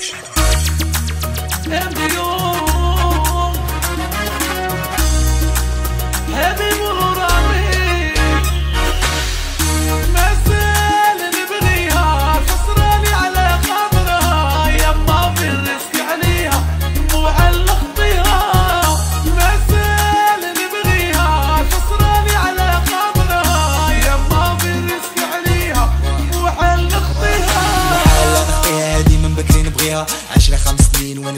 Action.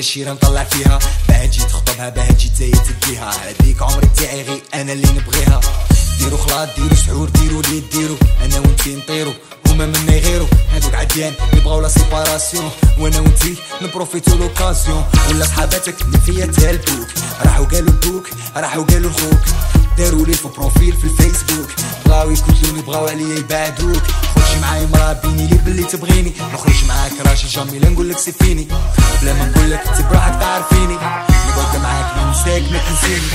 الشيرة نطلع فيها. باه تجي تخطبها باه تجي تاي تديها هذيك عمري تاعي غي أنا اللي نبغيها. ديرو خلاط ديرو سحور ديرو لي ديرو أنا وأنتي نطيرو هما منا يغيرو هادوك عديان يبغاو la séparation. وأنا وأنتي نبروفيتو l'occasion. ولا صحاباتك اللي فيا تهلبوك راحو قالوا لبوك راحو قالوا لخوك. داروا لي في profil في الفيسبوك. بغاو يكتلوني بغاو عليا يبعدوك. خرجي معايا مرا بيني لي بلي تبغيني. نخرج معاك. راشي جامي لا نقول لك سيفيني. بلا ما نقول لك انت براحك تعرفيني. نقعد معاك ننساك ما تنسيني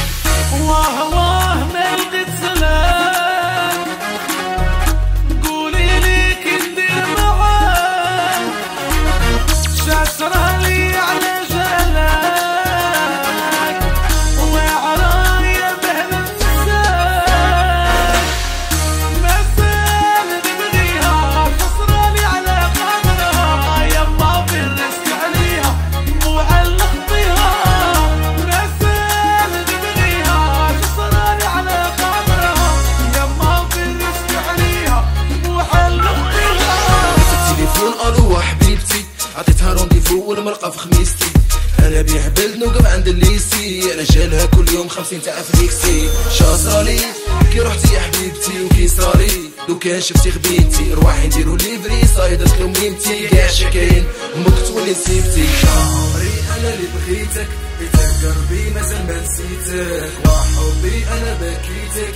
رونديفو والمرقة في خميستي. أنا بيع بلد نوقف عند الليسي. أنا شالها كل يوم خمسين تاع فليكسي شاصرالي كي رحتي يا حبيبتي وكي صاري لو كان شفتي خبيتي. رواحي نديرو ليفري صايدت لو ميمتي كاع شكاين أمك تولي نسيبتي. عمري أنا اللي بغيتك. بيتك قلبي مازال ما نسيتك. وحبي أنا بكيتك.